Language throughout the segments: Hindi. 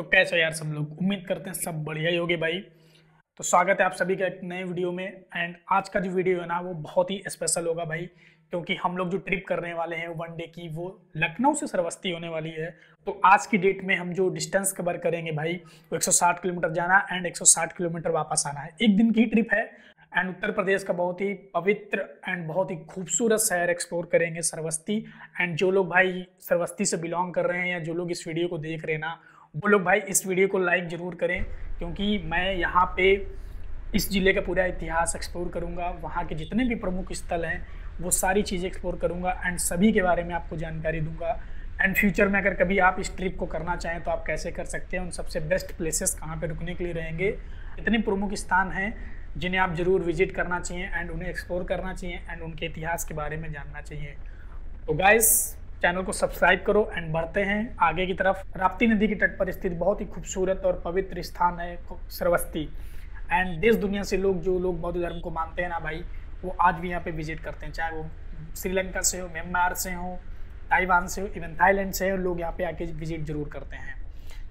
तो कैसे यार सब लोग? उम्मीद करते हैं सब बढ़िया ही होगे भाई। तो स्वागत है आप सभी का एक नए वीडियो में। एंड आज का जो वीडियो है ना, वो बहुत ही स्पेशल होगा भाई, क्योंकि हम लोग जो ट्रिप करने वाले हैं वन डे की, वो लखनऊ से सरवस्ती होने वाली है। तो आज की डेट में हम जो डिस्टेंस कवर करेंगे भाई, वो 160 किलोमीटर जाना एंड 160 किलोमीटर वापस आना है। एक दिन की ट्रिप है एंड उत्तर प्रदेश का बहुत ही पवित्र एंड बहुत ही खूबसूरत शहर एक्सप्लोर करेंगे सरवस्ती एंड जो लोग भाई सरवस्ती से बिलोंग कर रहे हैं या जो लोग इस वीडियो को देख रहे हैं ना वो लोग भाई इस वीडियो को लाइक ज़रूर करें, क्योंकि मैं यहाँ पे इस ज़िले का पूरा इतिहास एक्सप्लोर करूँगा। वहाँ के जितने भी प्रमुख स्थल हैं, वो सारी चीज़ें एक्सप्लोर करूँगा एंड सभी के बारे में आपको जानकारी दूँगा। एंड फ्यूचर में अगर कभी आप इस ट्रिप को करना चाहें तो आप कैसे कर सकते हैं? उन सबसे बेस्ट प्लेसेस कहाँ पर रुकने के लिए रहेंगे? इतने प्रमुख स्थान हैं, जिन्हें आप ज़रूर विज़िट करना चाहिए एंड उन्हें एक्सप्लोर करना चाहिए एंड उनके इतिहास के बारे में जानना चाहिए। तो गाइस चैनल को सब्सक्राइब करो एंड बढ़ते हैं आगे की तरफ़। राप्ती नदी के तट पर स्थित बहुत ही खूबसूरत और पवित्र स्थान है सरवस्ती। एंड देश दुनिया से लोग, जो लोग बौद्ध धर्म को मानते हैं ना भाई, वो आज भी यहाँ पे विज़िट करते हैं। चाहे वो श्रीलंका से हो, म्यांमार से हो, ताइवान से हो, इवन थाईलैंड से हो, लोग यहाँ पे आके विज़िट ज़रूर करते हैं।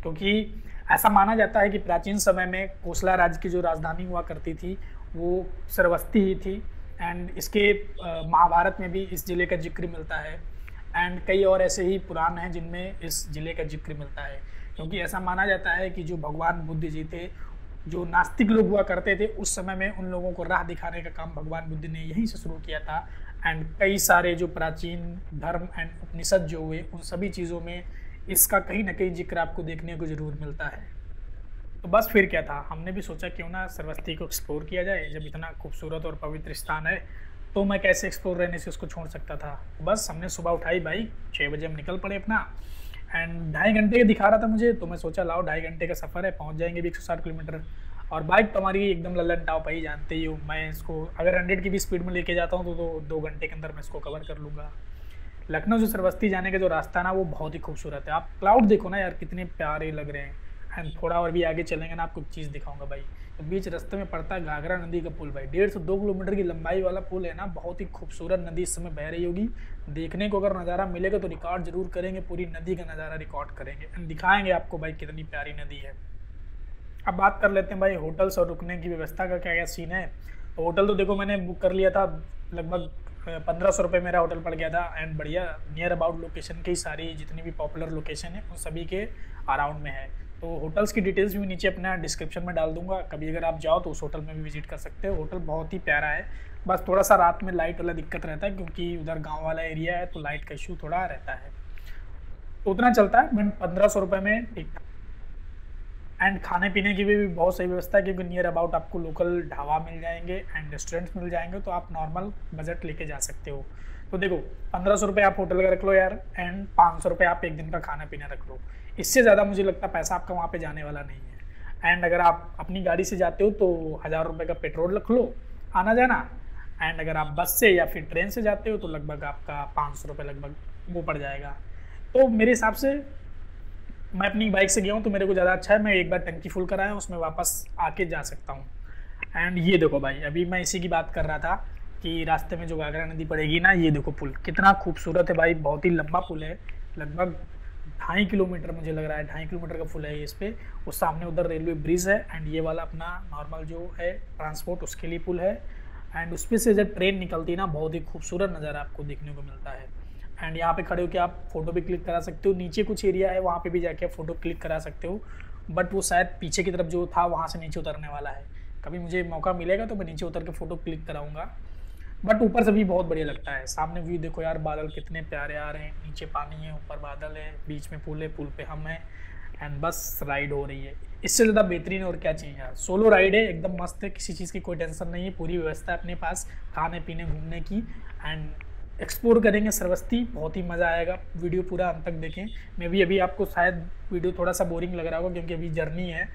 क्योंकि ऐसा माना जाता है कि प्राचीन समय में कोसला राज्य की जो राजधानी हुआ करती थी, वो सरवस्ती ही थी। एंड इसके महाभारत में भी इस ज़िले का ज़िक्र मिलता है। एंड कई और ऐसे ही पुराण हैं जिनमें इस ज़िले का ज़िक्र मिलता है। क्योंकि ऐसा माना जाता है कि जो भगवान बुद्ध जी थे, जो नास्तिक लोग हुआ करते थे, उस समय में उन लोगों को राह दिखाने का काम भगवान बुद्ध ने यहीं से शुरू किया था। एंड कई सारे जो प्राचीन धर्म एंड उपनिषद जो हुए, उन सभी चीज़ों में इसका कहीं ना कहीं ज़िक्र आपको देखने को ज़रूर मिलता है। तो बस फिर क्या था? हमने भी सोचा क्यों ना सरवस्ती को एक्सप्लोर किया जाए, जब इतना खूबसूरत और पवित्र स्थान है तो मैं कैसे एक्सप्लोर रहने से उसको छोड़ सकता था? बस हमने सुबह उठाई भाई छः बजे हम निकल पड़े अपना। एंड ढाई घंटे का दिखा रहा था मुझे तो मैं सोचा लाओ ढाई घंटे का सफ़र है पहुँच जाएँगे भी एक सौ साठ किलोमीटर। और बाइक तो हमारी एकदम लल्लन टाव पाई जानते ही हूँ मैं इसको अगर हंड्रेड की भी स्पीड में लेके जाता हूँ तो, तो दो घंटे के अंदर मैं इसको कवर कर लूँगा। लखनऊ से सरवस्ती जाने का जो रास्ता ना वो बहुत ही खूबसूरत है। आप क्लाउड देखो ना यार कितने प्यारे लग रहे हैं। एंड थोड़ा और भी आगे चलेंगे ना, आपको चीज़ दिखाऊँगा भाई। तो बीच रास्ते में पड़ता है घाघरा नदी का पुल भाई। डेढ़ से दो किलोमीटर की लंबाई वाला पुल है ना, बहुत ही खूबसूरत नदी इस समय बह रही होगी। देखने को अगर नज़ारा मिलेगा तो रिकॉर्ड ज़रूर करेंगे, पूरी नदी का नज़ारा रिकॉर्ड करेंगे। एंड दिखाएँगे आपको भाई कितनी प्यारी नदी है। अब बात कर लेते हैं भाई होटल्स और रुकने की व्यवस्था का क्या क्या सीन है। तो होटल तो देखो मैंने बुक कर लिया था, लगभग पंद्रह सौ रुपये मेरा होटल पड़ गया था। एंड बढ़िया नियर अबाउट लोकेशन की सारी जितनी भी पॉपुलर लोकेशन है, उन सभी के अराउंड में है। तो होटल्स की डिटेल्स भी नीचे अपना डिस्क्रिप्शन में डाल दूँगा। कभी अगर आप जाओ तो उस होटल में भी विज़िट कर सकते हो। होटल बहुत ही प्यारा है। बस थोड़ा सा रात में लाइट वाला दिक्कत रहता है क्योंकि उधर गाँव वाला एरिया है तो लाइट का इशू थोड़ा रहता है। तो उतना चलता है। मैं पंद्रह सौ रुपये में ठीक एंड खाने पीने की भी बहुत सही व्यवस्था है क्योंकि नियर अबाउट आपको लोकल ढाबा मिल जाएँगे एंड रेस्टोरेंट्स मिल जाएँगे तो आप नॉर्मल बजट लेके जा सकते हो। तो देखो, पंद्रह सौ रुपये आप होटल का रख लो यार एंड पाँच सौ रुपये आप एक दिन का खाना पीना रख लो। इससे ज़्यादा मुझे लगता पैसा आपका वहाँ पे जाने वाला नहीं है। एंड अगर आप अपनी गाड़ी से जाते हो तो हज़ार रुपये का पेट्रोल रख लो, आना जाना। एंड अगर आप बस से या फिर ट्रेन से जाते हो तो लगभग आपका पाँच सौ रुपये लगभग वो पड़ जाएगा। तो मेरे हिसाब से मैं अपनी बाइक से गया हूँ तो मेरे को ज़्यादा अच्छा है। मैं एक बार टंकी फुल कराया, उसमें वापस आके जा सकता हूँ। एंड ये देखो भाई, अभी मैं इसी की बात कर रहा था कि रास्ते में जो घाघरा नदी पड़ेगी ना, ये देखो पुल कितना खूबसूरत है भाई, बहुत ही लंबा पुल है। लगभग ढाई किलोमीटर मुझे लग रहा है, ढाई किलोमीटर का पुल है ये इस पर उस सामने उधर रेलवे ब्रिज है एंड ये वाला अपना नॉर्मल जो है ट्रांसपोर्ट उसके लिए पुल है। एंड उस पर से जब ट्रेन निकलती है ना, बहुत ही खूबसूरत नज़ारा आपको देखने को मिलता है। एंड यहाँ पे खड़े होकर आप फ़ोटो भी क्लिक करा सकते हो। नीचे कुछ एरिया है, वहाँ पे भी जाके फ़ोटो क्लिक करा सकते हो। बट वो शायद पीछे की तरफ़ जो था, वहाँ से नीचे उतरने वाला है। कभी मुझे मौका मिलेगा तो मैं नीचे उतर के फ़ोटो क्लिक कराऊँगा। बट ऊपर से भी बहुत बढ़िया लगता है। सामने व्यू देखो यार, बादल कितने प्यारे आ रहे हैं। नीचे पानी है, ऊपर बादल है, बीच में पुल है, पुल पे हम हैं एंड बस राइड हो रही है। इससे ज़्यादा बेहतरीन और क्या चाहिए यार? सोलो राइड है, एकदम मस्त है, किसी चीज़ की कोई टेंशन नहीं है, पूरी व्यवस्था है अपने पास, खाने पीने, घूमने की एंड एक्सप्लोर करेंगे सरवस्ती, बहुत ही मज़ा आएगा। वीडियो पूरा अंत तक देखें। मैं भी अभी आपको शायद वीडियो थोड़ा सा बोरिंग लग रहा होगा क्योंकि अभी जर्नी है।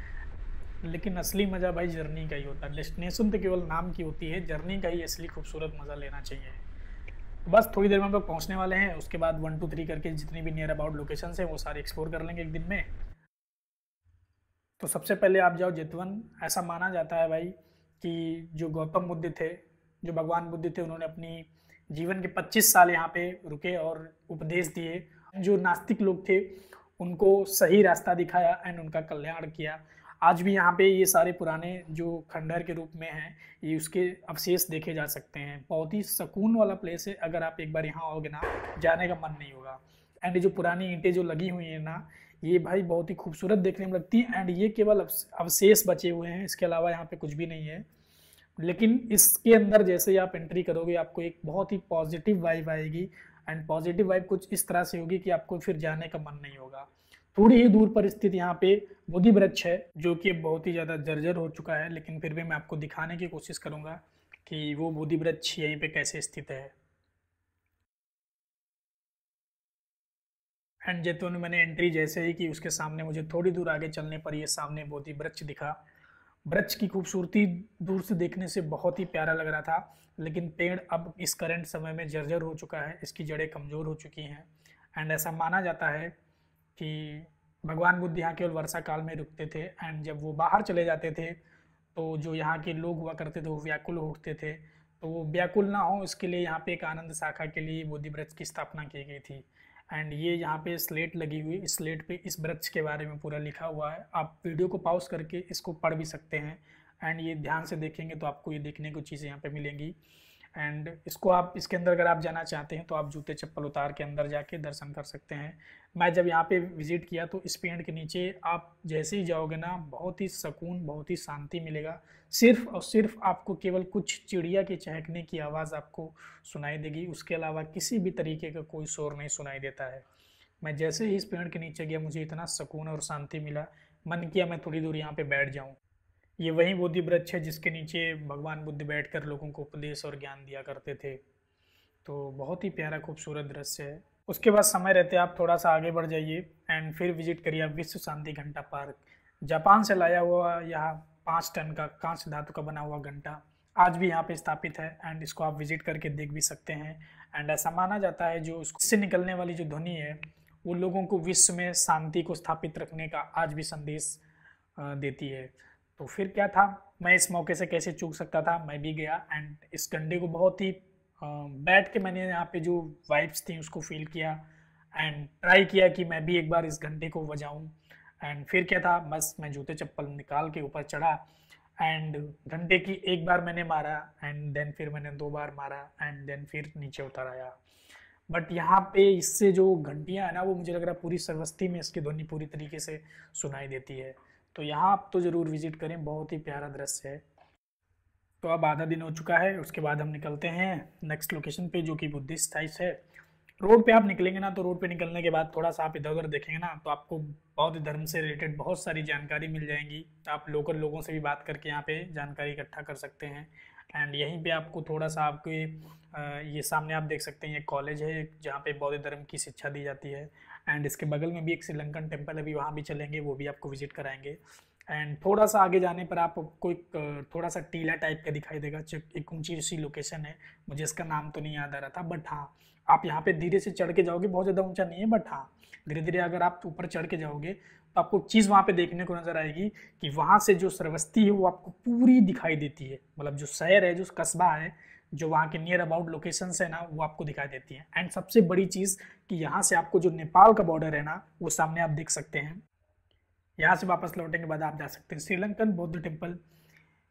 लेकिन असली मज़ा भाई जर्नी का ही होता है। डेस्टिनेशन तो केवल नाम की होती है, जर्नी का ही असली खूबसूरत मज़ा लेना चाहिए। तो बस थोड़ी देर में हम लोग पहुँचने वाले हैं, उसके बाद वन टू थ्री करके जितनी भी नियर अबाउट लोकेशन है, वो सारे एक्सप्लोर कर लेंगे एक दिन में। तो सबसे पहले आप जाओ जितवन। ऐसा माना जाता है भाई कि जो गौतम बुद्ध थे, जो भगवान बुद्ध थे, उन्होंने अपनी जीवन के 25 साल यहाँ पे रुके और उपदेश दिए। जो नास्तिक लोग थे, उनको सही रास्ता दिखाया एंड उनका कल्याण किया। आज भी यहाँ पे ये सारे पुराने जो खंडहर के रूप में हैं, ये उसके अवशेष देखे जा सकते हैं। बहुत ही सुकून वाला प्लेस है, अगर आप एक बार यहाँ आओगे ना, जाने का मन नहीं होगा। एंड जो पुरानी ईंटें जो लगी हुई हैं ना, ये भाई बहुत ही खूबसूरत देखने में लगती है। एंड ये केवल अवशेष बचे हुए हैं, इसके अलावा यहाँ पे कुछ भी नहीं है। लेकिन इसके अंदर जैसे ही आप एंट्री करोगे, आपको एक बहुत ही पॉजिटिव वाइब आएगी। एंड पॉजिटिव वाइब कुछ इस तरह से होगी कि आपको फिर जाने का मन नहीं होगा। थोड़ी ही दूर पर स्थित यहाँ पे बोधि वृक्ष है, जो कि बहुत ही ज़्यादा जर्जर हो चुका है, लेकिन फिर भी मैं आपको दिखाने की कोशिश करूँगा कि वो बोधि वृक्ष यहीं पे कैसे स्थित है। एंड जैतून मैंने एंट्री जैसे ही की, उसके सामने मुझे थोड़ी दूर आगे चलने पर ये सामने ही वृक्ष दिखा। वृक्ष की खूबसूरती दूर से देखने से बहुत ही प्यारा लग रहा था, लेकिन पेड़ अब इस करंट समय में जर्जर हो चुका है, इसकी जड़ें कमज़ोर हो चुकी हैं। एंड ऐसा माना जाता है कि भगवान बुद्ध यहाँ केवल वर्षा काल में रुकते थे एंड जब वो बाहर चले जाते थे तो जो यहाँ के लोग हुआ करते थे, वो व्याकुल उठते थे। तो वो व्याकुल ना हो, इसके लिए यहाँ पे एक आनंद शाखा के लिए बोधि वृक्ष की स्थापना की गई थी। एंड ये यहाँ पे स्लेट लगी हुई, इस स्लेट पे इस वृक्ष के बारे में पूरा लिखा हुआ है। आप वीडियो को पॉज करके इसको पढ़ भी सकते हैं। एंड ये ध्यान से देखेंगे तो आपको ये देखने को चीज़ें यहाँ पे मिलेंगी। एंड इसको आप, इसके अंदर अगर आप जाना चाहते हैं तो आप जूते चप्पल उतार के अंदर जाके दर्शन कर सकते हैं। मैं जब यहाँ पे विज़िट किया तो इस पेड़ के नीचे आप जैसे ही जाओगे ना, बहुत ही सुकून, बहुत ही शांति मिलेगा। सिर्फ़ और सिर्फ़ आपको केवल कुछ चिड़िया के चहकने की आवाज़ आपको सुनाई देगी। उसके अलावा किसी भी तरीके का कोई शोर नहीं सुनाई देता है। मैं जैसे ही इस पेड़ के नीचे गया, मुझे इतना सुकून और शांति मिला। मन किया, मैं थोड़ी दूर यहाँ पर बैठ जाऊँ। ये वही बोधि वृक्ष है जिसके नीचे भगवान बुद्ध बैठकर लोगों को उपदेश और ज्ञान दिया करते थे। तो बहुत ही प्यारा, खूबसूरत दृश्य है। उसके बाद समय रहते आप थोड़ा सा आगे बढ़ जाइए एंड फिर विज़िट करिए आप विश्व शांति घंटा पार्क। जापान से लाया हुआ यहाँ पाँच टन का कांच धातु का बना हुआ घंटा आज भी यहाँ पे स्थापित है एंड इसको आप विज़िट करके देख भी सकते हैं। एंड ऐसा माना जाता है जो इससे निकलने वाली जो ध्वनि है, वो लोगों को विश्व में शांति को स्थापित रखने का आज भी संदेश देती है। तो फिर क्या था? मैं इस मौके से कैसे चूक सकता था? मैं भी गया एंड इस गंडे को बहुत ही बैठ के मैंने यहाँ पे जो वाइब्स थी उसको फील किया एंड ट्राई किया कि मैं भी एक बार इस घंटे को बजाऊं। एंड फिर क्या था? बस मैं जूते चप्पल निकाल के ऊपर चढ़ा एंड घंटे की एक बार मैंने मारा एंड देन फिर मैंने दो बार मारा एंड देन फिर नीचे उतर आया। बट यहाँ पे इससे जो घंटियाँ है ना, वो मुझे लग रहा है पूरी सर्वस्ती में इसकी ध्वनि पूरी तरीके से सुनाई देती है। तो यहाँ आप तो ज़रूर विज़िट करें, बहुत ही प्यारा दृश्य है। तो अब आधा दिन हो चुका है, उसके बाद हम निकलते हैं नेक्स्ट लोकेशन पे, जो कि बुद्धिस्ट हाइस है। रोड पे आप निकलेंगे ना तो रोड पे निकलने के बाद थोड़ा सा आप इधर उधर देखेंगे ना तो आपको बौद्ध धर्म से रिलेटेड बहुत सारी जानकारी मिल जाएँगी। आप लोकल लोगों से भी बात करके यहाँ पे जानकारी इकट्ठा कर सकते हैं। एंड यहीं पे आपको थोड़ा सा आपके ये सामने आप देख सकते हैं, ये कॉलेज है, जहाँ पे बौद्ध धर्म की शिक्षा दी जाती है। एंड इसके बगल में भी एक श्रीलंकन टेंपल है, अभी वहाँ भी चलेंगे, वो भी आपको विज़िट कराएँगे। एंड थोड़ा सा आगे जाने पर आपको एक थोड़ा सा टीला टाइप का दिखाई देगा एक ऊँची सी लोकेशन है। मुझे इसका नाम तो नहीं याद आ रहा था बट हाँ आप यहाँ पे धीरे से चढ़ के जाओगे, बहुत ज़्यादा ऊँचा नहीं है बट हाँ धीरे धीरे अगर आप ऊपर चढ़ के जाओगे तो आपको चीज़ वहाँ पे देखने को नज़र आएगी कि वहाँ से जो सरवस्ती है वो आपको पूरी दिखाई देती है। मतलब जो शहर है, जो कस्बा है, जो वहाँ के नियर अबाउट लोकेशन है ना, वो आपको दिखाई देती है। एंड सबसे बड़ी चीज़ कि यहाँ से आपको जो नेपाल का बॉर्डर है ना, वो सामने आप देख सकते हैं। यहाँ से वापस लौटने के बाद आप जा सकते हैं। श्रीलंकन बौद्ध टेंपल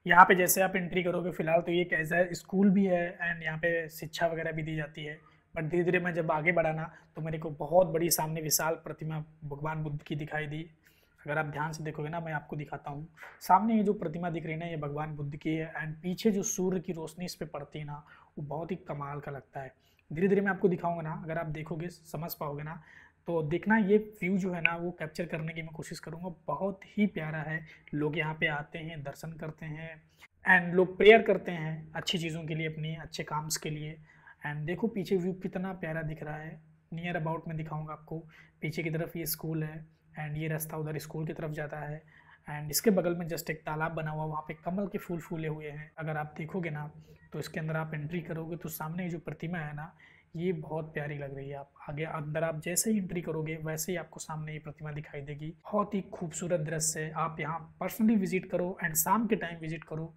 यहाँ पे जैसे आप एंट्री करोगे, फ़िलहाल तो ये कैसा स्कूल भी है एंड यहाँ पे शिक्षा वगैरह भी दी जाती है। बट धीरे धीरे मैं जब आगे बढ़ा ना तो मेरे को बहुत बड़ी सामने विशाल प्रतिमा भगवान बुद्ध की दिखाई दी। अगर आप ध्यान से देखोगे ना, मैं आपको दिखाता हूँ। सामने ये जो प्रतिमा दिख रही है ना, ये भगवान बुद्ध की है एंड पीछे जो सूर्य की रोशनी इस पर पड़ती है ना, वो बहुत ही कमाल का लगता है। धीरे धीरे मैं आपको दिखाऊँगा ना, अगर आप देखोगे, समझ पाओगे ना तो देखना ये व्यू जो है ना, वो कैप्चर करने की मैं कोशिश करूँगा। बहुत ही प्यारा है। लोग यहाँ पे आते हैं, दर्शन करते हैं एंड लोग प्रेयर करते हैं अच्छी चीज़ों के लिए अपनी, अच्छे काम्स के लिए। एंड देखो पीछे व्यू कितना प्यारा दिख रहा है। नियर अबाउट में दिखाऊँगा आपको। पीछे की तरफ़ ये स्कूल है एंड ये रास्ता उधर स्कूल की तरफ़ जाता है। एंड इसके बगल में जस्ट एक तालाब बना हुआ, वहाँ पे कमल के फूल फूले हुए हैं। अगर आप देखोगे ना तो इसके अंदर आप एंट्री करोगे तो सामने जो प्रतिमा है ना, ये बहुत प्यारी लग रही है आप। आगे अंदर आप जैसे ही एंट्री करोगे, वैसे ही आपको सामने ये प्रतिमा दिखाई देगी। बहुत ही खूबसूरत दृश्य है। आप यहाँ पर्सनली विज़िट करो एंड शाम के टाइम विज़िट करो।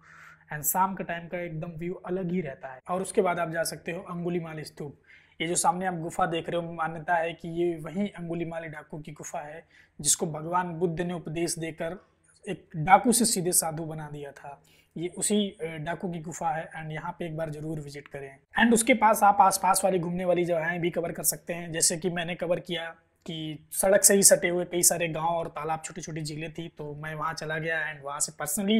एंड शाम का टाइम का एकदम व्यू अलग ही रहता है। और उसके बाद आप जा सकते हो अंगुली माल स्तूप। ये जो सामने आप गुफा देख रहे हो, मान्यता है कि ये वही अंगुलीमाली डाकू की गुफा है, जिसको भगवान बुद्ध ने उपदेश देकर एक डाकू से सीधे साधु बना दिया था। ये उसी डाकू की गुफा है एंड यहाँ पे एक बार ज़रूर विज़िट करें। एंड उसके पास आप आसपास वाली घूमने वाली जगहें भी कवर कर सकते हैं। जैसे कि मैंने कवर किया कि सड़क से ही सटे हुए कई सारे गाँव और तालाब छोटी छोटी झीलें थी तो मैं वहाँ चला गया एंड वहाँ से पर्सनली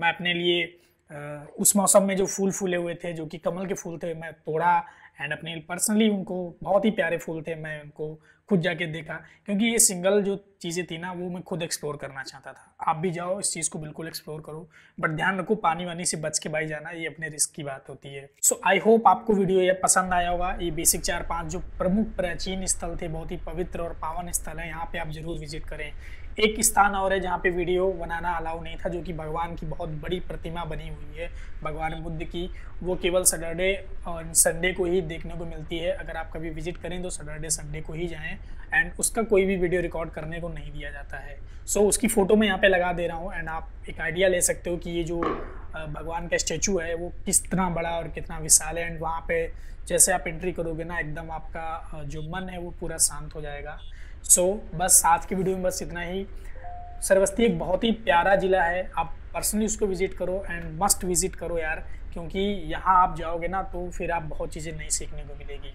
मैं अपने लिए उस मौसम में जो फूल फूले हुए थे, जो कि कमल के फूल थे, मैं तोड़ा एंड अपने पर्सनली उनको बहुत ही प्यारे फूल थे, मैं उनको खुद जाके देखा। क्योंकि ये सिंगल जो चीज़ें थी ना, वो मैं खुद एक्सप्लोर करना चाहता था। आप भी जाओ, इस चीज़ को बिल्कुल एक्सप्लोर करो। बट ध्यान रखो पानी वानी से बच के भाई जाना, ये अपने रिस्क की बात होती है। सो आई होप आपको वीडियो ये पसंद आया होगा। ये बेसिक चार पाँच जो प्रमुख प्राचीन स्थल थे, बहुत ही पवित्र और पावन स्थल है, यहाँ पे आप ज़रूर विज़िट करें। एक स्थान और है जहाँ पे वीडियो बनाना अलाउ नहीं था, जो कि भगवान की बहुत बड़ी प्रतिमा बनी हुई है, भगवान बुद्ध की। वो केवल सैटरडे और संडे को ही देखने को मिलती है। अगर आप कभी विज़िट करें तो सैटरडे संडे को ही जाएँ एंड उसका कोई भी वीडियो रिकॉर्ड करने को नहीं दिया जाता है। सो so, उसकी फ़ोटो मैं यहाँ पे लगा दे रहा हूँ एंड आप एक आइडिया ले सकते हो कि ये जो भगवान का स्टेचू है वो कितना बड़ा और कितना विशाल है एंड वहाँ पे जैसे आप एंट्री करोगे ना एकदम आपका जो मन है वो पूरा शांत हो जाएगा। सो so, बस आज की वीडियो में बस इतना ही। सरवस्ती एक बहुत ही प्यारा ज़िला है। आप पर्सनली उसको विज़िट करो एंड मस्ट विज़िट करो यार। क्योंकि यहाँ आप जाओगे ना तो फिर आप बहुत चीज़ें नई सीखने को मिलेगी।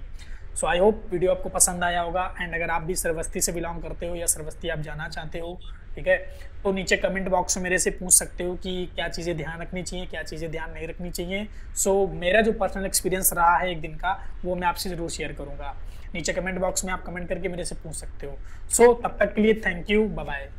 सो आई होप वीडियो आपको पसंद आया होगा एंड अगर आप भी सरवस्ती से बिलोंग करते हो या सरवस्ती आप जाना चाहते हो ठीक है तो नीचे कमेंट बॉक्स में मेरे से पूछ सकते हो कि क्या चीज़ें ध्यान रखनी चाहिए क्या चीज़ें ध्यान नहीं रखनी चाहिए। सो so, मेरा जो पर्सनल एक्सपीरियंस रहा है एक दिन का वो मैं आपसे ज़रूर शेयर करूँगा। नीचे कमेंट बॉक्स में आप कमेंट करके मेरे से पूछ सकते हो। सो so, तब तक के लिए थैंक यू बाय